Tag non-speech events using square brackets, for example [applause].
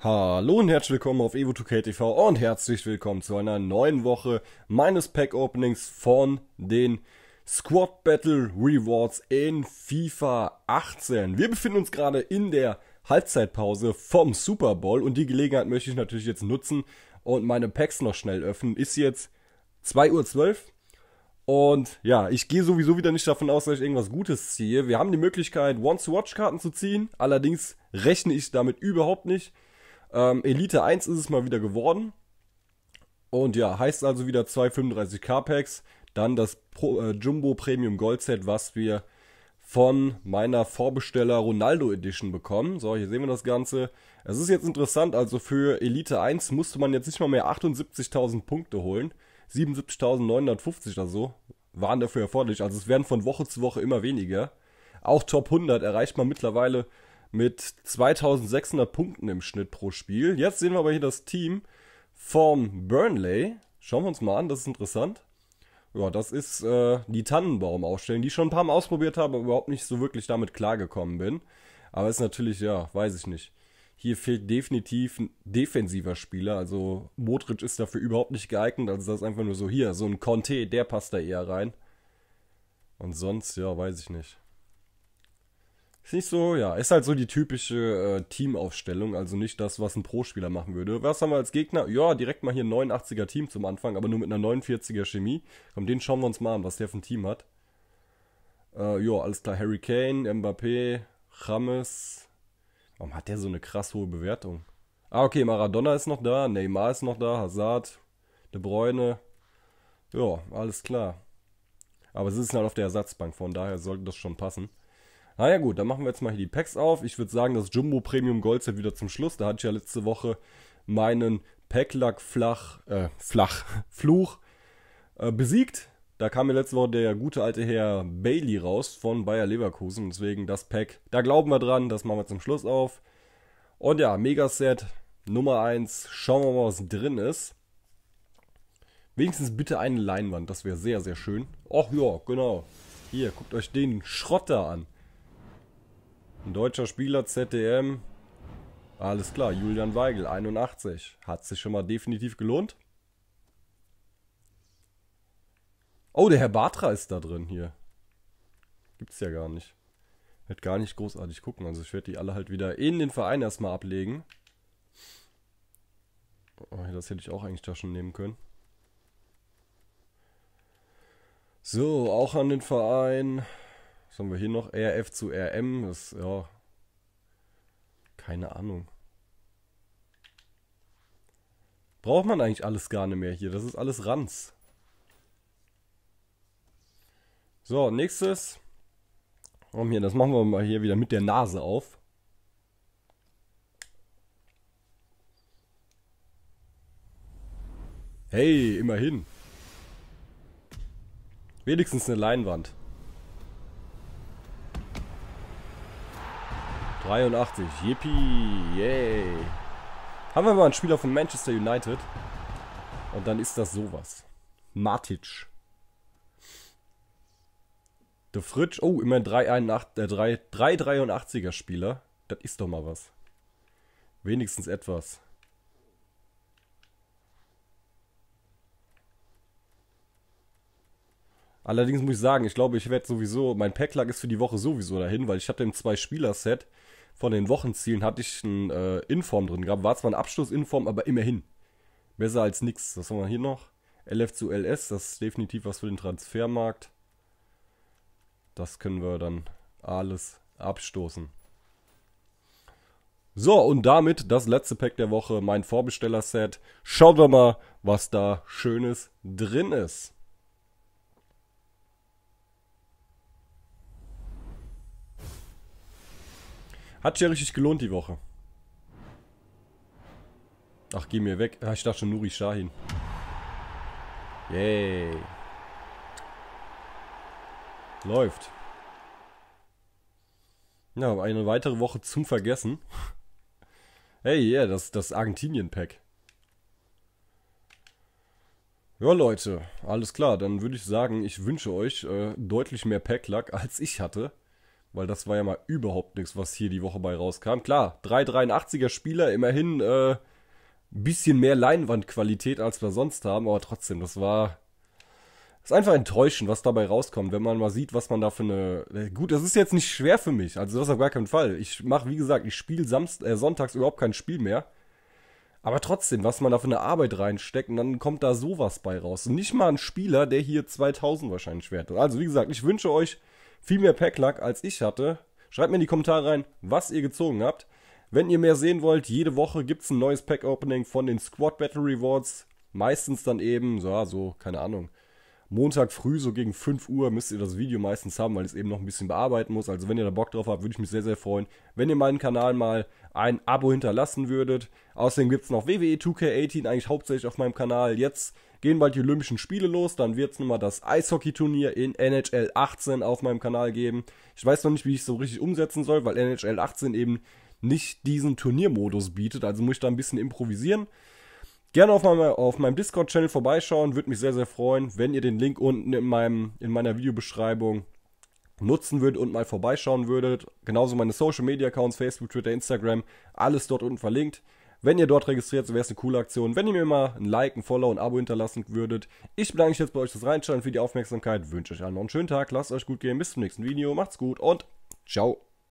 Hallo und herzlich willkommen auf Evo2K TV und herzlich willkommen zu einer neuen Woche meines Pack Openings von den Squad Battle Rewards in FIFA 18. Wir befinden uns gerade in der Halbzeitpause vom Super Bowl und die Gelegenheit möchte ich natürlich jetzt nutzen und meine Packs noch schnell öffnen. Ist jetzt 2.12 Uhr und ja, ich gehe sowieso wieder nicht davon aus, dass ich irgendwas Gutes ziehe. Wir haben die Möglichkeit, One-to-Watch-Karten zu ziehen. Allerdings rechne ich damit überhaupt nicht. Ähm, Elite 1 ist es mal wieder geworden. Und ja, heißt also wieder 235k Packs. Dann das Pro, äh, Jumbo Premium Gold Set, was wir von meiner Vorbesteller Ronaldo Edition bekommen. So, hier sehen wir das Ganze. Es ist jetzt interessant, also für Elite 1 musste man jetzt nicht mal mehr 78.000 Punkte holen. 77.950 oder so waren dafür erforderlich. Also es werden von Woche zu Woche immer weniger. Auch Top 100 erreicht man mittlerweile mit 2600 Punkten im Schnitt pro Spiel. Jetzt sehen wir aber hier das Team vom Burnley. Schauen wir uns mal an, das ist interessant. Ja, das ist äh, die Tannenbaum-Ausstellung, die ich schon ein paar Mal ausprobiert habe, aber überhaupt nicht so wirklich damit klargekommen bin. Aber ist natürlich, ja, weiß ich nicht. Hier fehlt definitiv ein defensiver Spieler. Also Modric ist dafür überhaupt nicht geeignet. Also das ist einfach nur so hier, so ein Conte, der passt da eher rein. Und sonst, ja, weiß ich nicht. Ist nicht so, ja, ist halt so die typische äh, Teamaufstellung, also nicht das, was ein Pro-Spieler machen würde. Was haben wir als Gegner? Ja, direkt mal hier ein 89er Team zum Anfang, aber nur mit einer 49er Chemie. Komm, den schauen wir uns mal an, was der für ein Team hat. Äh, ja, alles klar, Harry Kane, Mbappé, James. Warum hat der so eine krass hohe Bewertung? Ah, okay, Maradona ist noch da, Neymar ist noch da, Hazard, De Bruyne. Ja, alles klar. Aber sie sind halt auf der Ersatzbank, von daher sollte das schon passen. Naja gut, dann machen wir jetzt mal hier die Packs auf. Ich würde sagen, das Jumbo Premium Gold Set wieder zum Schluss. Da hatte ich ja letzte Woche meinen Packlack flach, äh, flach, [laughs] Fluch äh, besiegt. Da kam mir letzte Woche der gute alte Herr Bailey raus von Bayer Leverkusen. Deswegen das Pack, da glauben wir dran, das machen wir zum Schluss auf. Und ja, Megaset Nummer 1. Schauen wir mal, was drin ist. Wenigstens bitte eine Leinwand, das wäre sehr, sehr schön. Ach ja, genau. Hier, guckt euch den Schrott da an. Ein deutscher Spieler, ZDM. Alles klar, Julian Weigel, 81. Hat sich schon mal definitiv gelohnt. Oh, der Herr Batra ist da drin hier. Gibt's ja gar nicht. Wird gar nicht großartig gucken. Also ich werde die alle halt wieder in den Verein erstmal ablegen. Oh, das hätte ich auch eigentlich da schon nehmen können. So, auch an den Verein. Was haben wir hier noch? RF zu RM. Das, ja. Keine Ahnung. Braucht man eigentlich alles gar nicht mehr hier. Das ist alles Ranz. So, nächstes. Komm hier, das machen wir mal hier wieder mit der Nase auf. Hey, immerhin. Wenigstens eine Leinwand. 83. Yippie. Yay. Haben wir mal einen Spieler von Manchester United. Und dann ist das sowas. Matic. Der Fritsch. Oh, immer 383er Spieler. Das ist doch mal was. Wenigstens etwas. Allerdings muss ich sagen, ich glaube, ich werde sowieso, mein Packlack ist für die Woche sowieso dahin, weil ich hatte im Zwei-Spieler-Set von den Wochenzielen hatte ich ein äh, Inform drin gehabt. War zwar ein Abschluss-Inform, aber immerhin. Besser als nichts. Was haben wir hier noch? LF zu LS, das ist definitiv was für den Transfermarkt. Das können wir dann alles abstoßen. So, und damit das letzte Pack der Woche, mein Vorbesteller-Set. Schauen wir mal, was da Schönes drin ist. Hat sich ja richtig gelohnt die Woche. Ach, geh mir weg. Ah, ich dachte schon Nuri Shahin. Yay. Läuft. Ja, eine weitere Woche zum Vergessen. Hey, yeah, das, das Argentinien-Pack. Ja, Leute, alles klar. Dann würde ich sagen, ich wünsche euch äh, deutlich mehr Pack-Luck, als ich hatte. Weil das war ja mal überhaupt nichts, was hier die Woche bei rauskam. Klar, 383er Spieler, immerhin äh, bisschen mehr Leinwandqualität, als wir sonst haben, aber trotzdem, das war ist einfach enttäuschend, was dabei rauskommt, wenn man mal sieht, was man da für eine. Äh, gut, das ist jetzt nicht schwer für mich, also das auf gar keinen Fall. Ich mache, wie gesagt, ich spiele äh, sonntags überhaupt kein Spiel mehr. Aber trotzdem, was man da für eine Arbeit reinsteckt, und dann kommt da sowas bei raus. Und nicht mal ein Spieler, der hier 2000 wahrscheinlich wert. Also, wie gesagt, ich wünsche euch viel mehr Packlack, als ich hatte. Schreibt mir in die Kommentare rein, was ihr gezogen habt. Wenn ihr mehr sehen wollt, jede Woche gibt es ein neues Pack-Opening von den Squad Battle Rewards. Meistens dann eben, so, so, keine Ahnung, Montag früh, so gegen 5 Uhr, müsst ihr das Video meistens haben, weil ich es eben noch ein bisschen bearbeiten muss. Also wenn ihr da Bock drauf habt, würde ich mich sehr, sehr freuen, wenn ihr meinen Kanal mal ein Abo hinterlassen würdet. Außerdem gibt es noch WWE 2K18, eigentlich hauptsächlich auf meinem Kanal. Jetzt gehen bald die Olympischen Spiele los, dann wird es nochmal das Eishockey-Turnier in NHL 18 auf meinem Kanal geben. Ich weiß noch nicht, wie ich es so richtig umsetzen soll, weil NHL 18 eben nicht diesen Turniermodus bietet, also muss ich da ein bisschen improvisieren. Gerne auf, meinem, auf meinem Discord-Channel vorbeischauen, würde mich sehr, sehr freuen, wenn ihr den Link unten in, meinem, in meiner Videobeschreibung nutzen würdet und mal vorbeischauen würdet. Genauso meine Social-Media-Accounts, Facebook, Twitter, Instagram, alles dort unten verlinkt. Wenn ihr dort registriert, so wäre es eine coole Aktion. Wenn ihr mir mal ein Like, ein Follow, ein Abo hinterlassen würdet. Ich bedanke mich jetzt bei euch fürs Reinschauen, für die Aufmerksamkeit. Wünsche euch allen noch einen schönen Tag. Lasst euch gut gehen. Bis zum nächsten Video. Macht's gut und ciao.